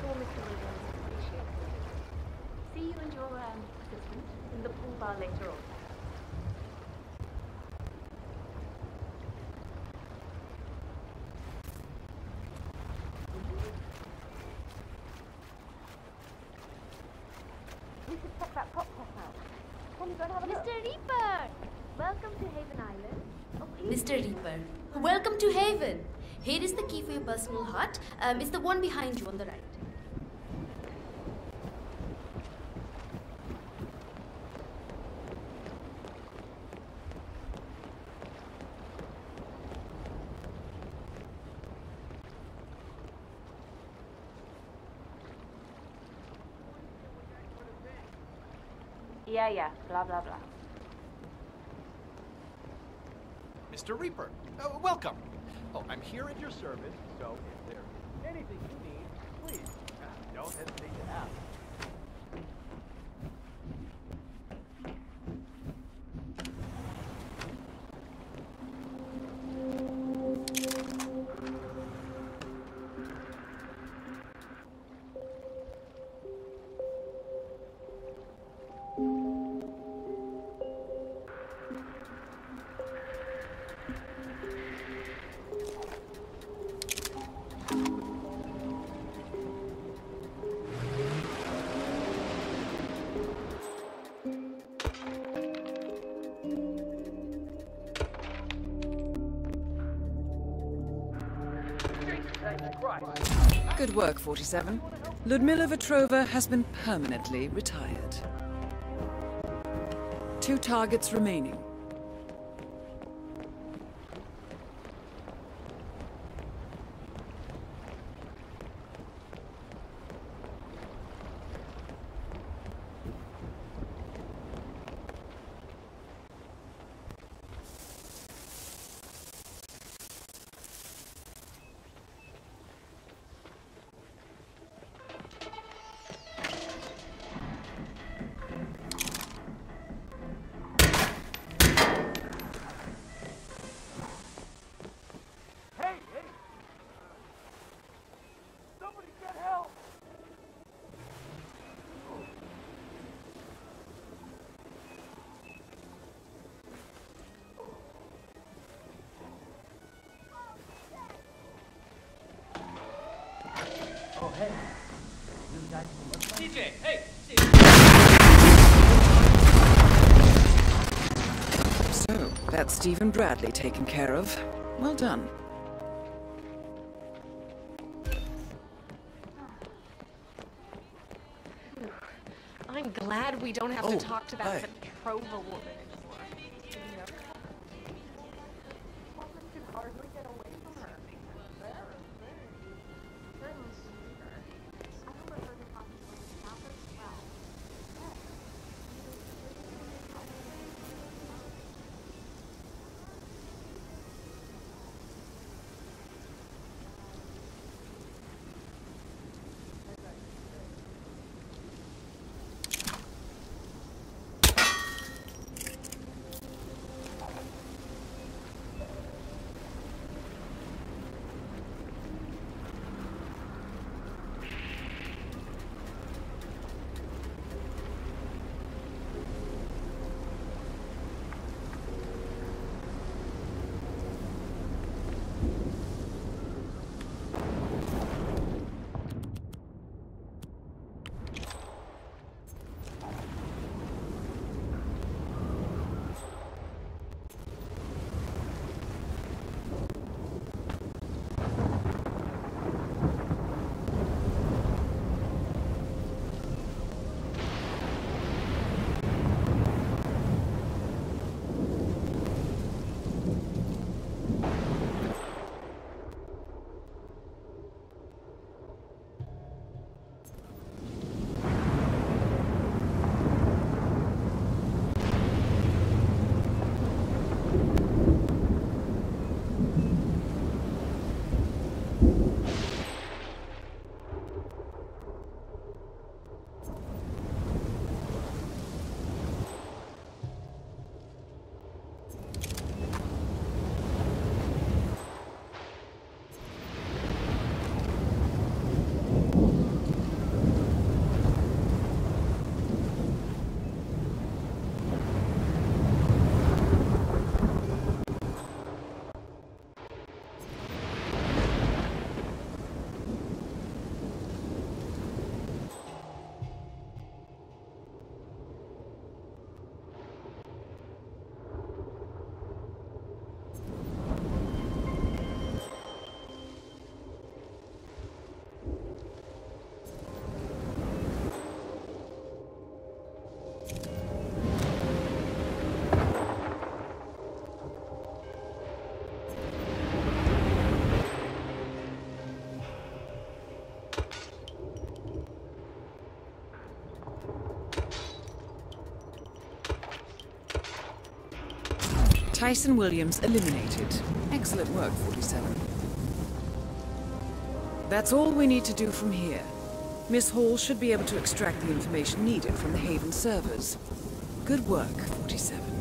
I'm sure Mr. Williams appreciates it. See you and your um, assistant in the pool bar later on. We should check that pop test out. Can you go and have a look? Mr. Rieper! Welcome to Haven Island. Oh. Mr. Rieper, welcome to Haven. Here is the key for your personal hut. Um, it's the one behind you on the right. Yeah, yeah. Blah, blah, blah. Mr. Rieper, uh, welcome. Oh, I'm here at your service, so if there's anything you need, please uh, don't hesitate to ask. Good work, 47. Ludmila Vetrova has been permanently retired. Two targets remaining. Hey. DJ, hey! So, that's Steven Bradley taken care of. Well done. I'm glad we don't have Oh, to talk to that. Vetrova woman Tyson Williams eliminated. Excellent work, 47. That's all we need to do from here. Miss Hall should be able to extract the information needed from the Haven servers. Good work, 47.